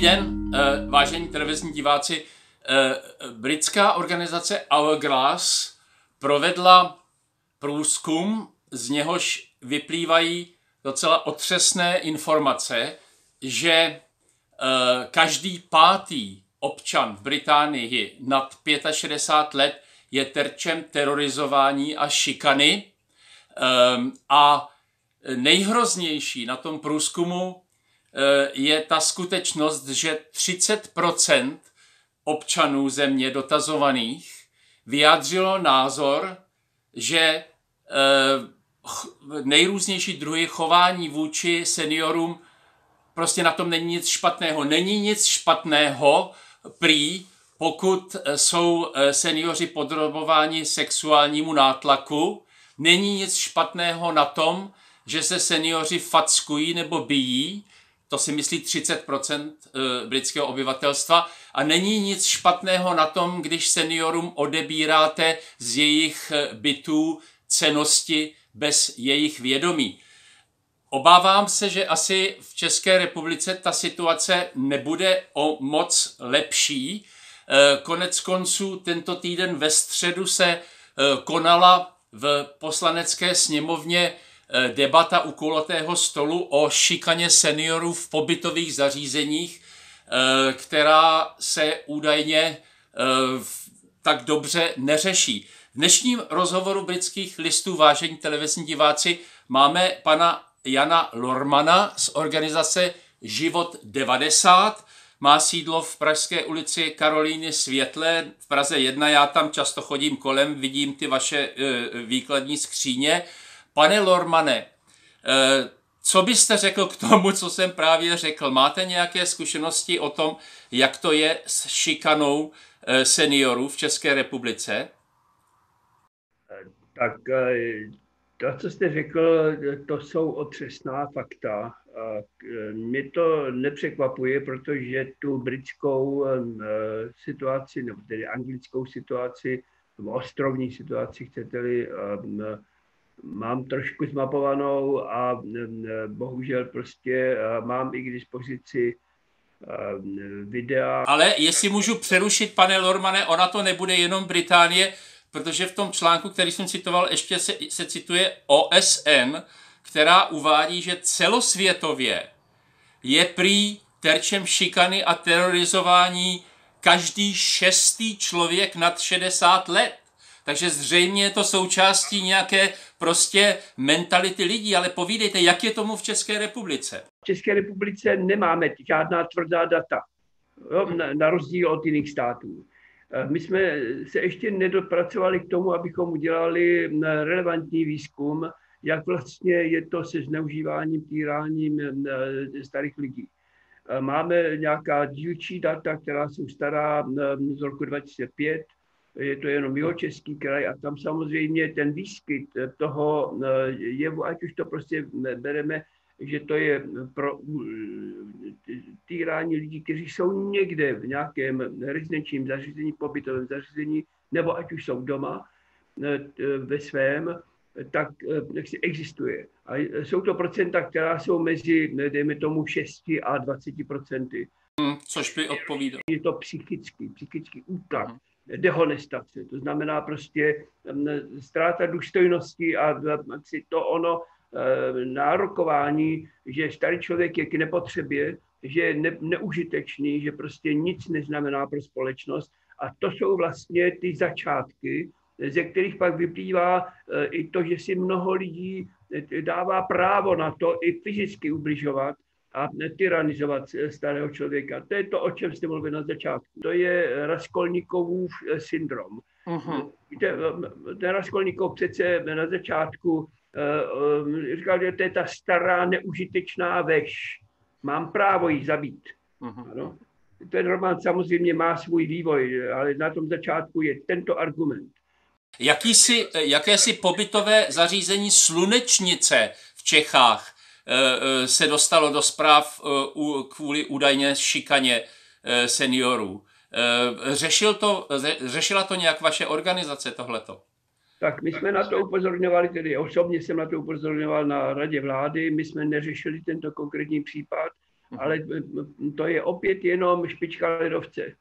Dobrý den, eh, vážení televizní diváci. Eh, britská organizace Hourglass provedla průzkum, z něhož vyplývají docela otřesné informace, že eh, každý pátý občan v Británii nad 65 let je terčem terorizování a šikany. A nejhroznější na tom průzkumu je ta skutečnost, že 30% občanů země dotazovaných vyjádřilo názor, že eh, nejrůznější druhy chování vůči seniorům prostě na tom není nic špatného. Není nic špatného prý, pokud jsou eh, seniori podrobováni sexuálnímu nátlaku. Není nic špatného na tom, že se seniori fackují nebo bijí to si myslí 30% eh, britského obyvatelstva. A není nic špatného na tom, když seniorům odebíráte z jejich eh, bytů cenosti bez jejich vědomí. Obávám se, že asi v České republice ta situace nebude o moc lepší. Eh, konec konců tento týden ve středu se konala v poslanecké sněmovně debata u kulatého stolu o šikaně seniorů v pobytových zařízeních, eh, která se údajně eh, tak dobře neřeší. V dnešním rozhovoru britských listů, vážení televizní diváci, máme pana Jana Lormana z organizace Život 90. Má sídlo v Pražské ulici Karolíny Světlé v Praze 1. Já tam často chodím kolem, vidím ty vaše výkladní skříně. Pane Lormane, eh, co byste řekl k tomu, co jsem právě řekl? Máte nějaké zkušenosti o tom, jak to je s šikanou eh, seniorů v České republice? Tak eh, to, co jste řekl, to jsou otřesná fakta. Mě to nepřekvapuje, protože tu britskou situaci, nebo tedy anglickou situaci, nebo ostrovní situaci, chcete-li, mám trošku zmapovanou a bohužel prostě mám i k dispozici videa. Ale jestli můžu přerušit, pane Lormane, ona to nebude jenom Británie, protože v tom článku, který jsem citoval, ještě se, se cituje OSN, která uvádí, že celosvětově je prý terčem šikany a terorizování každý šestý člověk nad 60 let. Takže zřejmě je to součástí nějaké prostě mentality lidí, ale povídejte, jak je tomu v České republice? V České republice nemáme žádná tvrdá data, jo, na, na rozdíl od jiných států. Eh, my jsme se ještě nedopracovali k tomu, abychom udělali eh, relevantní výzkum, jak vlastně je to se zneužíváním, týráním eh, starých lidí. Máme nějaká dílčí data, která jsou stará z roku 2005, je to jenom jeho český kraj a tam samozřejmě ten výskyt toho eh, jevu, ať už to prostě bereme, že to je pro eh, týrání lidí, kteří jsou někde v nějakém rezidenčním zařízení, pobytovém zařízení, nebo ať už jsou doma eh, ve svém, tak si existuje. A jsou to procenta, která jsou mezi, dejme tomu, 6 a 20 procenty. Hmm, což by odpovídalo. Je to psychický, psychický útlak. Uh-huh dehonestace. To znamená prostě ztráta důstojnosti a to ono nárokování, že starý člověk je k nepotřebě, že je ne, neužitečný, že prostě nic neznamená pro společnost. A to jsou vlastně ty začátky, ze kterých pak vyplývá e, i to, že si mnoho lidí e, dává právo na to i fyzicky ubližovat, a tyranizovat starého člověka. To je to, o čem jste mluvili na začátku. To je Raskolnikovův eh, syndrom. Uh-huh. Víte, ten Raskolnikov přece na začátku uh, říkal, že to je ta stará neužitečná veš. Mám právo ji zabít. Uh-huh. Ano? Ten román samozřejmě má svůj vývoj, ale na tom začátku je tento argument. Jakýsi, jakési pobytové zařízení slunečnice v Čechách Eh, eh, se dostalo do zpráv eh, kvůli údajně šikaně seniorů. Řešil to, řešila to nějak vaše organizace tohleto? Tak my jsme na to upozorňovali, tedy osobně jsem na to upozorňoval na radě vlády, my jsme neřešili tento konkrétní případ, ale to je opět jenom špička ledovce.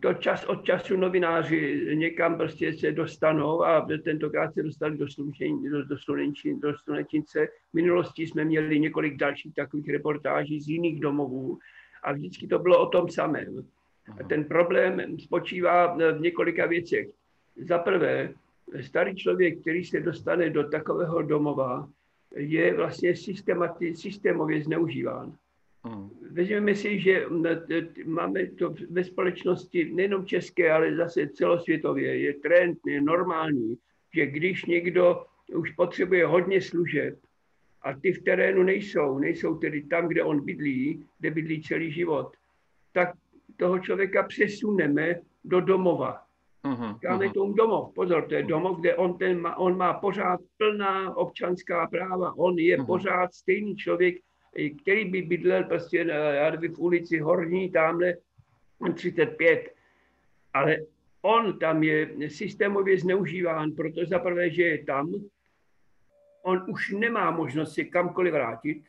To čas od času novináři někam prostě se dostanou a tentokrát se dostali do, sluneční, do, do, slunečin, do slunečnice. V minulosti jsme měli několik dalších takových reportáží z jiných domovů a vždycky to bylo o tom samém. A ten problém spočívá v několika věcech. Za prvé, starý člověk, který se dostane do takového domova, je vlastně systémově zneužíván. Hmm. Vezměme si, že máme to ve společnosti nejenom české, ale zase celosvětově. Je trend, je normální, že když někdo už potřebuje hodně služeb a ty v terénu nejsou, nejsou tedy tam, kde on bydlí, kde bydlí celý život, tak toho člověka přesuneme do domova. Uh-huh, uh-huh. tomu domov. Pozor, to je domov, kde on, ten má, on má pořád plná občanská práva. On je uh-huh. pořád stejný člověk, který by bydlel prostě já nevím, v ulici Horní, tamhle 35. Ale on tam je systémově zneužíván, protože zaprvé, že je tam, on už nemá možnost se kamkoliv vrátit.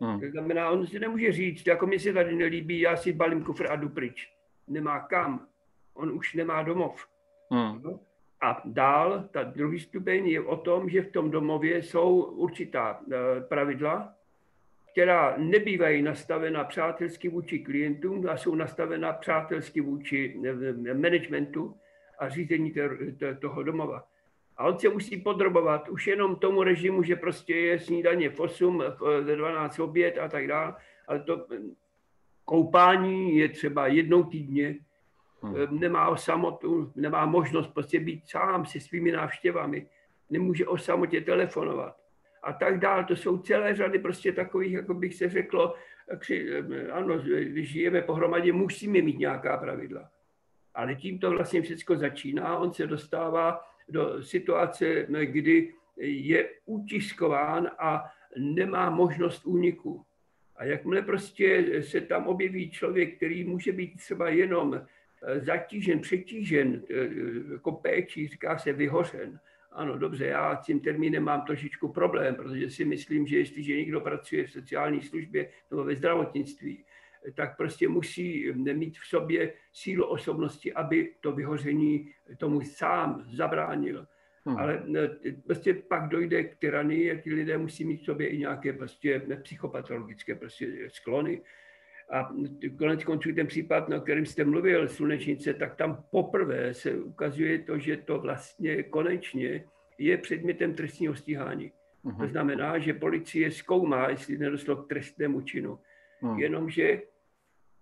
Hmm. To znamená, on si nemůže říct, jako mi se tady nelíbí, já si balím kufr a jdu pryč. Nemá kam. On už nemá domov. Hmm. No? A dál, ta druhý stupeň je o tom, že v tom domově jsou určitá eh, pravidla, která nebývají nastavena přátelsky vůči klientům a jsou nastavena přátelsky vůči eh, managementu a řízení toho domova. A on se musí podrobovat už jenom tomu režimu, že prostě je snídaně v 8, ve 12 oběd a tak dále. Ale to eh, koupání je třeba jednou týdně, hmm. nemá o samotu, nemá možnost prostě být sám se svými návštěvami, nemůže o samotě telefonovat a tak dále. To jsou celé řady prostě takových, jako bych se řeklo, ano, když žijeme pohromadě, musíme mít nějaká pravidla. Ale tím to vlastně všechno začíná. On se dostává do situace, kdy je utiskován a nemá možnost úniku. A jakmile prostě se tam objeví člověk, který může být třeba jenom zatížen, přetížen jako péčí, říká se vyhořen, ano, dobře, já s tím termínem mám trošičku problém, protože si myslím, že jestliže někdo pracuje v sociální službě nebo ve zdravotnictví, tak prostě musí mít v sobě sílu osobnosti, aby to vyhoření tomu sám zabránil. Hmm. Ale e, prostě pak dojde k tyranii a ti lidé musí mít v sobě i nějaké prostě psychopatologické prostě sklony. A konec konců ten případ, na kterým jste mluvil, slunečnice, tak tam poprvé se ukazuje to, že to vlastně konečně je předmětem trestního stíhání. Uh-huh. To znamená, že policie zkoumá, jestli nedošlo k trestnému činu. Uh-huh. Jenomže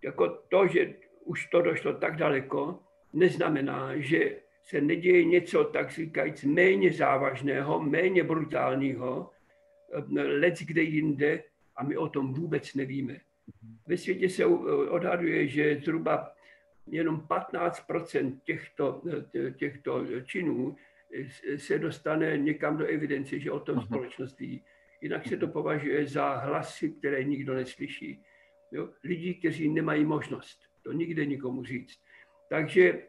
jako to, že už to došlo tak daleko, neznamená, že se neděje něco, tak říkajíc, méně závažného, méně brutálního, eh, let kde jinde a my o tom vůbec nevíme. Ve světě se odhaduje, že zhruba jenom 15% těchto, těchto činů se dostane někam do evidence, že o tom uh-huh. společnost ví. Jinak se to považuje za hlasy, které nikdo neslyší. Jo? Lidi, kteří nemají možnost to nikde nikomu říct. Takže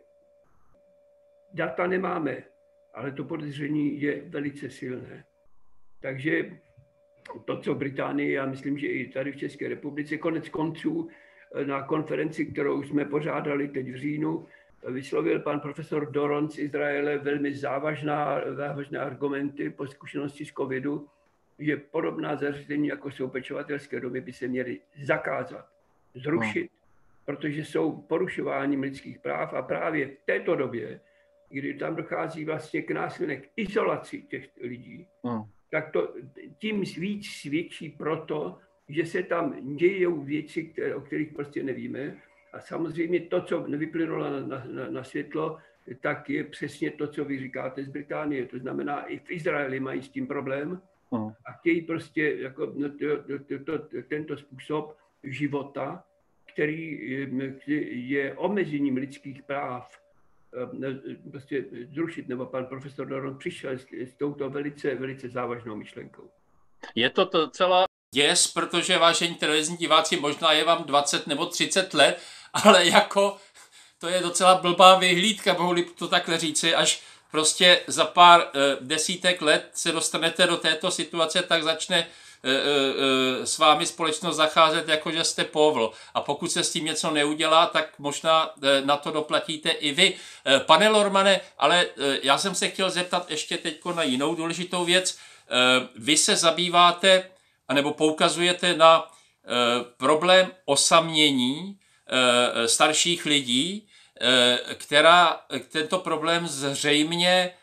data nemáme, ale to podezření je velice silné. Takže to, co Británii, já myslím, že i tady v České republice, konec konců eh, na konferenci, kterou jsme pořádali teď v říjnu, vyslovil pan profesor Doron z Izraele velmi závažná, závažné argumenty po zkušenosti z covidu, že podobná zařízení, jako jsou pečovatelské domy, by se měly zakázat, zrušit, no. protože jsou porušováním lidských práv a právě v této době, kdy tam dochází vlastně k násilné k izolaci těch lidí, no tak to tím víc svědčí proto, že se tam dějou věci, které, o kterých prostě nevíme. A samozřejmě to, co nevyplynulo na, na, na světlo, tak je přesně to, co vy říkáte z Británie. To znamená, i v Izraeli mají s tím problém a chtějí prostě jako, no, to, to, to, tento způsob života, který je, je omezením lidských práv, prostě zrušit, nebo pan profesor Doron přišel s, s touto velice, velice závažnou myšlenkou. Je to docela děs, protože vážení televizní diváci, možná je vám 20 nebo 30 let, ale jako to je docela blbá vyhlídka, mohu to takhle říci, až prostě za pár e, desítek let se dostanete do této situace, tak začne s vámi společnost zacházet jako, že jste povl. A pokud se s tím něco neudělá, tak možná na to doplatíte i vy. Pane Lormane, ale já jsem se chtěl zeptat ještě teď na jinou důležitou věc. Vy se zabýváte, anebo poukazujete na problém osamění starších lidí, která tento problém zřejmě Eh,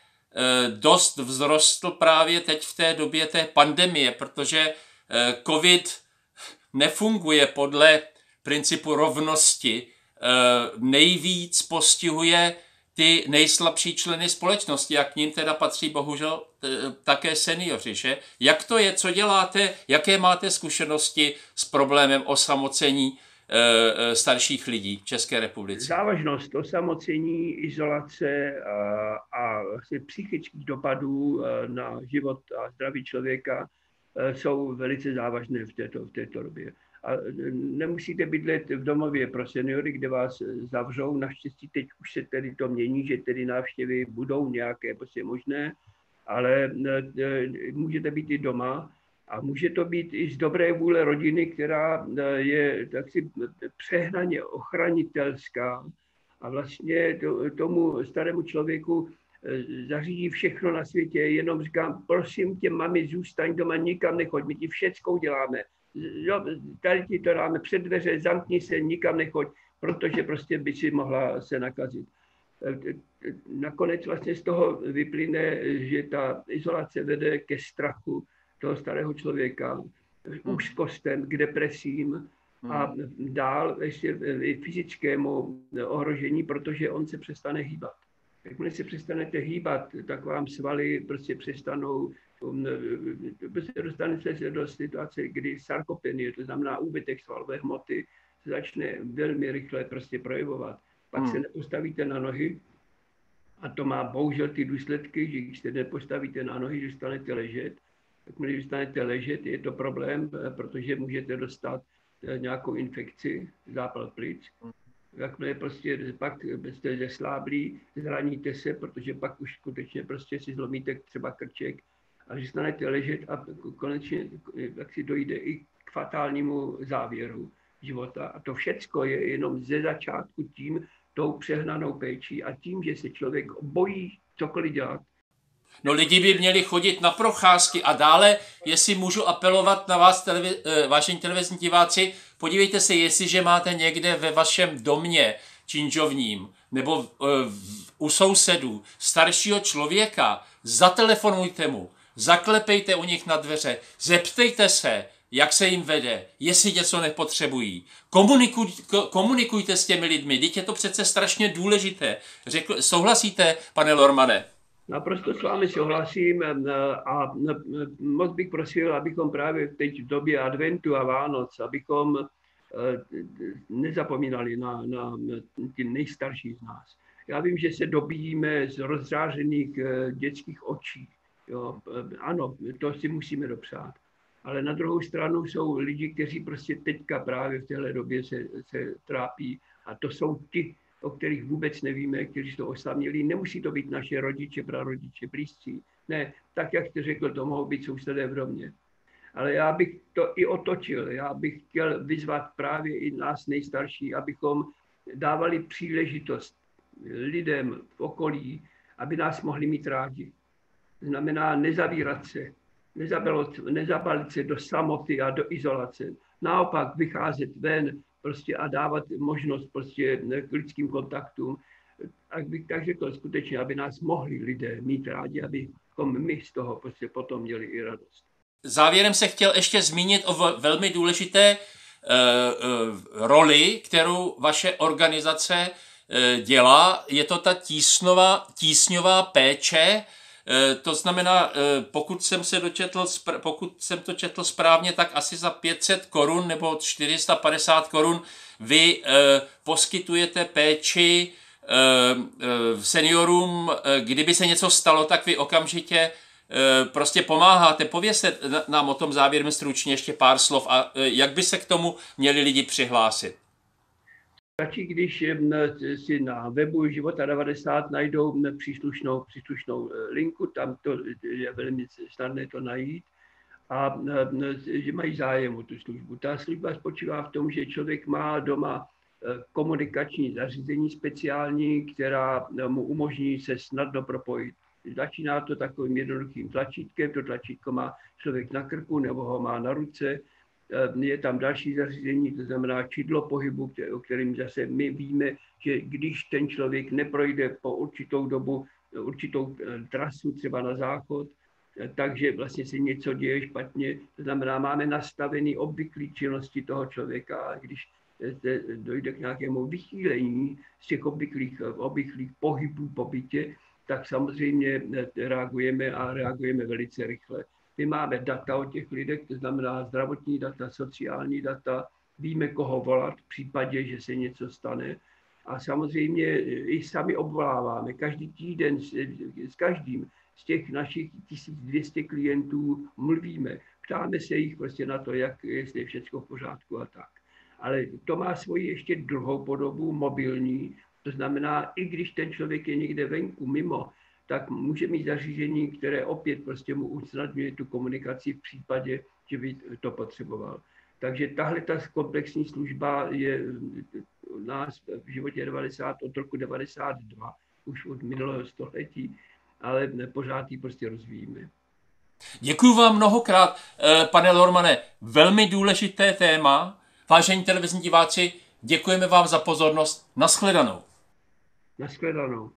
dost vzrostl právě teď v té době té pandemie, protože eh, COVID nefunguje podle principu rovnosti. Eh, nejvíc postihuje ty nejslabší členy společnosti, jak k ním teda patří bohužel také seniori. Že? Jak to je, co děláte, jaké máte zkušenosti s problémem osamocení Eh, eh, starších lidí v České republice? Závažnost osamocení, izolace a, a vlastně psychických dopadů eh, na život a zdraví člověka jsou velice závažné v této, v této době. A nemusíte bydlet v domově pro seniory, kde vás zavřou. Naštěstí teď už se tedy to mění, že tedy návštěvy budou nějaké prostě možné, ale můžete být i doma a může to být i z dobré vůle rodiny, která e, je taksi přehnaně ochranitelská a vlastně tomu starému člověku e, zařídí všechno na světě, jenom říkám, prosím tě, mami, zůstaň doma, nikam nechoď, my ti všeckou děláme. Jo, tady ti to dáme před dveře, zamkni se, nikam nechoď, protože prostě by si mohla se nakazit. E, nakonec vlastně z toho vyplyne, že ta izolace vede ke strachu, toho starého člověka hmm. úzkostem, k depresím a hmm. dál ještě fyzickému ohrožení, protože on se přestane hýbat. Jakmile se přestanete hýbat, tak vám svaly prostě přestanou, um, prostě dostanete se do situace, kdy sarkopenie, to znamená úbytek svalové hmoty, se začne velmi rychle prostě projevovat. Pak hmm. se nepostavíte na nohy, a to má bohužel ty důsledky, že když se nepostavíte na nohy, zůstanete ležet, Jakmile zůstanete ležet, je to problém, eh, protože můžete dostat eh, nějakou infekci, zápal plic. Jakmile prostě pak jste zesláblí, zraníte se, protože pak už skutečně prostě si zlomíte třeba krček a zůstanete ležet a konečně jak si dojde i k fatálnímu závěru života. A to všecko je jenom ze začátku tím, tou přehnanou péčí a tím, že se člověk bojí cokoliv dělat, No lidi by měli chodit na procházky a dále, jestli můžu apelovat na vás, televiz, eh, vážení televizní diváci, podívejte se, jestliže máte někde ve vašem domě činžovním nebo uh, u sousedů staršího člověka, zatelefonujte mu, zaklepejte u nich na dveře, zeptejte se, jak se jim vede, jestli něco nepotřebují. Komunikuj, komunikujte s těmi lidmi, teď je to přece strašně důležité. Řekl, souhlasíte, pane Lormane? Naprosto s vámi souhlasím a moc bych prosil, abychom právě teď v době adventu a Vánoc, abychom e, nezapomínali na, na ty nejstarší z nás. Já vím, že se dobíjíme z rozřářených e, dětských očí. Jo. Ano, to si musíme dopřát. Ale na druhou stranu jsou lidi, kteří prostě teďka právě v téhle době se, se trápí. A to jsou ti, o kterých vůbec nevíme, kteří jsou osamělí. Nemusí to být naše rodiče, prarodiče, blízcí. Ne, tak jak jste řekl, to mohou být sousedé v domě. Ale já bych to i otočil. Já bych chtěl vyzvat právě i nás nejstarší, abychom dávali příležitost lidem v okolí, aby nás mohli mít rádi. Znamená nezavírat se, nezabalit se do samoty a do izolace. Naopak vycházet ven, prostě a dávat možnost prostě k lidským kontaktům. Tak bych tak řekl skutečně, aby nás mohli lidé mít rádi, abychom my z toho prostě potom měli i radost. Závěrem se chtěl ještě zmínit o velmi důležité uh, uh, roli, kterou vaše organizace uh, dělá. Je to ta tísnová, tísňová péče, Eh, to znamená, eh, pokud jsem se dočetl, pokud jsem to četl správně, tak asi za 500 korun nebo 450 korun vy eh, poskytujete péči seniorům, kdyby se něco stalo, tak vy okamžitě prostě pomáháte. Povězte nám o tom závěrem stručně ještě pár slov a jak by se k tomu měli lidi přihlásit. Stačí, když si na webu Života 90 najdou příslušnou, příslušnou eh, linku, tam to je velmi snadné to najít a že mají zájem o tu službu. Ta služba spočívá v tom, že člověk má doma komunikační zařízení speciální, která mu umožní se snadno propojit. Začíná to takovým jednoduchým tlačítkem, to tlačítko má člověk na krku nebo ho má na ruce, je tam další zařízení, to znamená čidlo pohybu, o kterým zase my víme, že když ten člověk neprojde po určitou dobu, určitou eh, trasu třeba na záchod, eh, takže vlastně se něco děje špatně. To znamená, máme nastavený obvyklý činnosti toho člověka a když eh, dojde k nějakému vychýlení z těch obvyklých, obvyklých pohybů po bytě, tak samozřejmě reagujeme a reagujeme velice rychle. My máme data o těch lidech, to znamená zdravotní data, sociální data, víme, koho volat v případě, že se něco stane. A samozřejmě i sami obvoláváme. Každý týden s, s každým z těch našich 1200 klientů mluvíme. Ptáme se jich prostě na to, jak jestli je všechno v pořádku a tak. Ale to má svoji ještě druhou podobu, mobilní. To znamená, i když ten člověk je někde venku, mimo, tak může mít zařízení, které opět prostě mu usnadňuje tu komunikaci v případě, že by to potřeboval. Takže tahle ta komplexní služba je u nás v životě 90 od roku 92, už od minulého století, ale pořád ji prostě rozvíjíme. Děkuji vám mnohokrát, eh, pane Lormane. Velmi důležité téma. Vážení televizní diváci, děkujeme vám za pozornost. Naschledanou. Naschledanou.